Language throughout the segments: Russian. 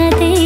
कदे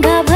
Габ